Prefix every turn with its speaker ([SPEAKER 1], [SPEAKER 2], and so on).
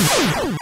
[SPEAKER 1] Oh,